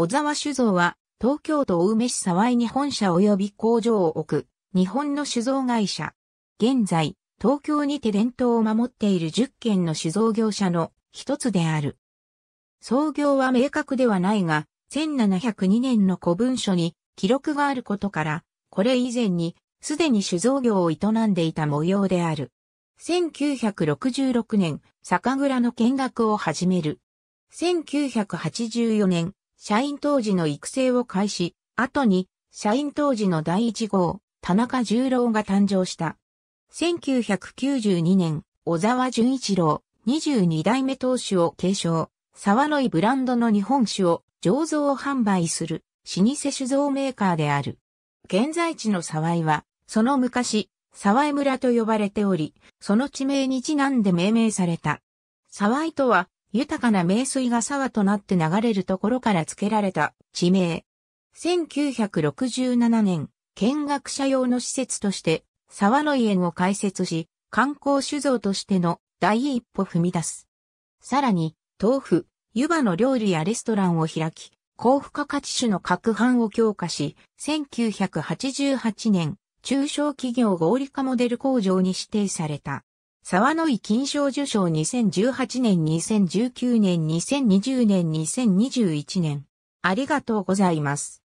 小沢酒造は、東京都青梅市沢井に本社及び工場を置く、日本の酒造会社。現在、東京にて伝統を守っている10軒の酒造業者の一つである。創業は明確ではないが、1702年の古文書に記録があることから、これ以前にすでに酒造業を営んでいた模様である。1966年、酒蔵の見学を始める。1984年、社員当時の育成を開始、後に、社員当時の第一号、田中十郎が誕生した。1992年、小沢純一郎、22代目当主を継承、沢の井ブランドの日本酒を醸造販売する、老舗酒造メーカーである。現在地の沢井は、その昔、沢井村と呼ばれており、その地名にちなんで命名された。沢井とは、豊かな名水が沢となって流れるところから付けられた地名。1967年、見学者用の施設として、沢の園を開設し、観光酒造としての第一歩踏み出す。さらに、豆腐、湯葉の料理やレストランを開き、高付加価値種の各販を強化し、1988年、中小企業合理化モデル工場に指定された。沢野井金賞受賞2018年、2019年、2020年、2021年。ありがとうございます。